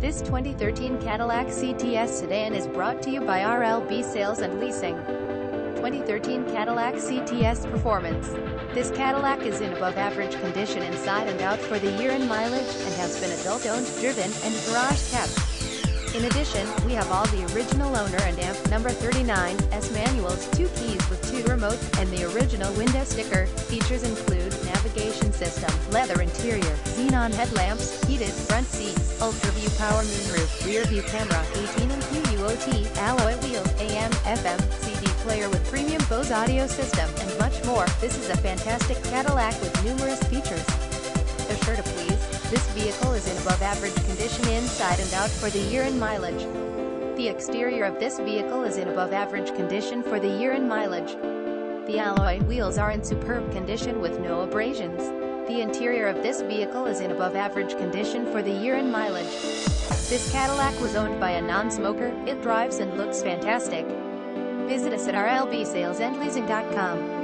This 2013 Cadillac CTS sedan is brought to you by RLB Sales and Leasing. 2013 Cadillac CTS Performance. This Cadillac is in above average condition inside and out for the year in mileage and has been adult owned, driven, and garage kept. In addition, we have all the original owner and AMP number 39, S manuals, two keys with two remotes, and the original window sticker. Features include navigation system, leather interior, xenon headlamps, heated front seats, ultra-view power moonroof, rear view camera, 18-inch UUOT, alloy wheels, AM, FM, CD player with premium Bose audio system, and much more. This is a fantastic Cadillac with numerous features. They're sure to please. This vehicle is in above average condition inside and out for the year in mileage. The exterior of this vehicle is in above average condition for the year in mileage. The alloy wheels are in superb condition with no abrasions. The interior of this vehicle is in above average condition for the year and mileage. This Cadillac was owned by a non-smoker, it drives and looks fantastic. Visit us at rlbsalesandleasing.com.